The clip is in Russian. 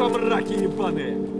во мраке ебаные!